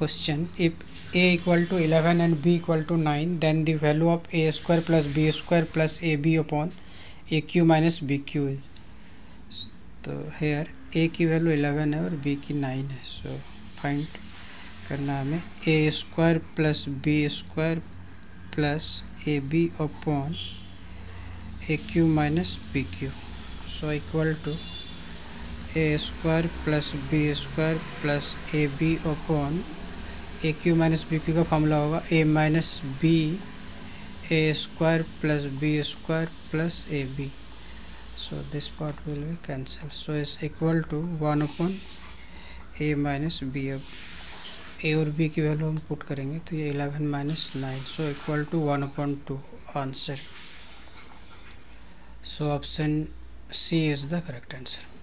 question. If a equal to 11 and b equal to 9 then the value of a square plus b square plus ab upon aq minus bq is. तो here ए की value 11 है और B की 9 है. सो find करना हमें A square plus B square plus A B upon A Q minus B Q so equal to A square plus B square plus A B upon A Q minus B Q का formula होगा A minus B A square plus B square plus A B so, this part will be cancelled. So is equal to 1 upon a minus b अब a और B की value हम put करेंगे तो ये 11 minus nine so equal to one upon two answer so option C is the correct answer